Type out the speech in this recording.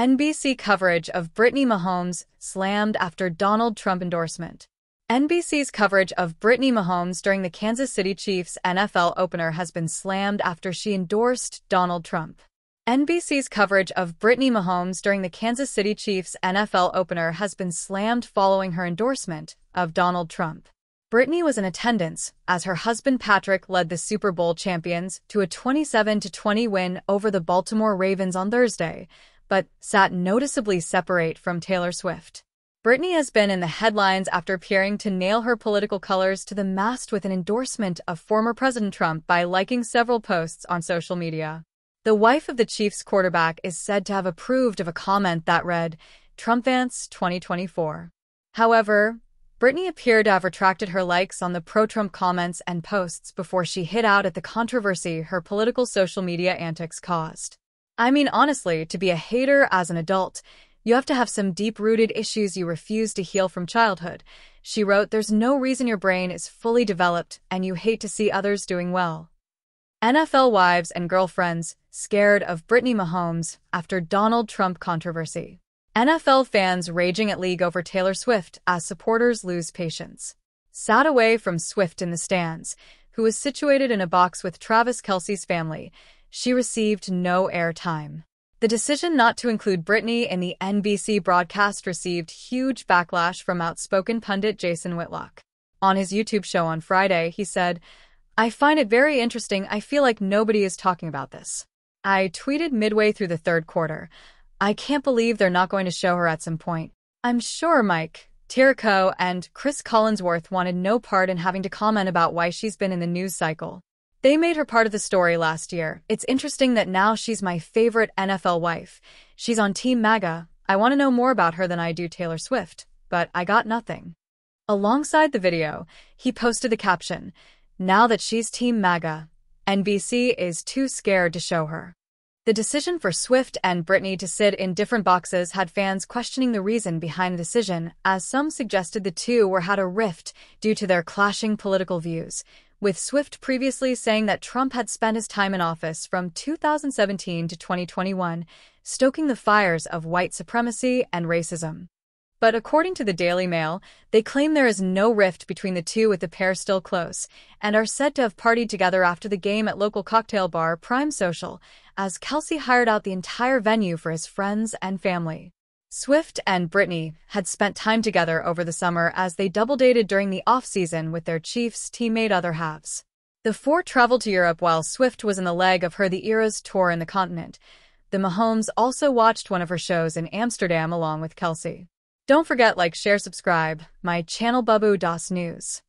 NBC coverage of Brittany Mahomes slammed after Donald Trump endorsement. NBC's coverage of Brittany Mahomes during the Kansas City Chiefs NFL opener has been slammed after she endorsed Donald Trump. NBC's coverage of Brittany Mahomes during the Kansas City Chiefs NFL opener has been slammed following her endorsement of Donald Trump. Brittany was in attendance as her husband Patrick led the Super Bowl champions to a 27-20 win over the Baltimore Ravens on Thursday, but sat noticeably separate from Taylor Swift. Brittany has been in the headlines after appearing to nail her political colors to the mast with an endorsement of former President Trump by liking several posts on social media. The wife of the Chiefs quarterback is said to have approved of a comment that read, Trump Vance 2024. However, Brittany appeared to have retracted her likes on the pro-Trump comments and posts before she hit out at the controversy her political social media antics caused. I mean, honestly, to be a hater as an adult, you have to have some deep-rooted issues you refuse to heal from childhood. She wrote, there's no reason your brain is fully developed and you hate to see others doing well. NFL wives and girlfriends scared of Brittany Mahomes after Donald Trump controversy. NFL fans raging at league over Taylor Swift as supporters lose patience. Sat away from Swift in the stands, who was situated in a box with Travis Kelce's family, she received no airtime. The decision not to include Brittany in the NBC broadcast received huge backlash from outspoken pundit Jason Whitlock. On his YouTube show on Friday, he said, I find it very interesting. I feel like nobody is talking about this. I tweeted midway through the third quarter. I can't believe they're not going to show her at some point. I'm sure Mike, Tirico, and Chris Collinsworth wanted no part in having to comment about why she's been in the news cycle. They made her part of the story last year. It's interesting that now she's my favorite NFL wife. She's on Team MAGA. I want to know more about her than I do Taylor Swift, but I got nothing. Alongside the video, he posted the caption, Now that she's Team MAGA, NBC is too scared to show her. The decision for Swift and Brittany to sit in different boxes had fans questioning the reason behind the decision, as some suggested the two were had a rift due to their clashing political views, with Swift previously saying that Trump had spent his time in office from 2017 to 2021 stoking the fires of white supremacy and racism. But according to the Daily Mail, they claim there is no rift between the two with the pair still close, and are said to have partied together after the game at local cocktail bar Prime Social, as Kelce hired out the entire venue for his friends and family. Swift and Brittany had spent time together over the summer as they double dated during the off-season with their Chiefs teammate other halves. The four traveled to Europe while Swift was in the leg of her The Eras tour in the continent. The Mahomes also watched one of her shows in Amsterdam along with Kelce. Don't forget like, share, subscribe, my channel Babu Das News.